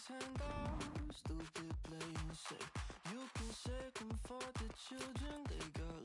always hand out, stupid playing safe. You can save them for the children, they got